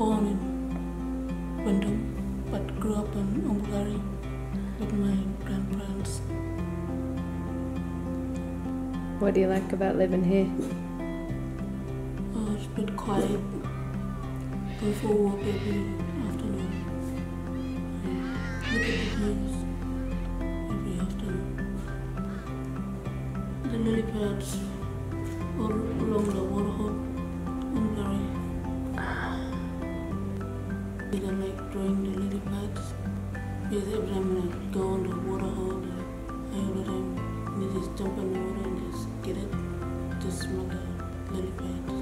born in Wyndham, but grew up in Oombulgurri with my grandparents. What do you like about living here? Oh, it's a bit quiet before work every afternoon. Look at the views every afternoon. The lily pads all along the wall. Did I like drawing the lily pads? Yes, every time when I go on the water hole, I all the time need to jump in the water and just get it, just make lily pad.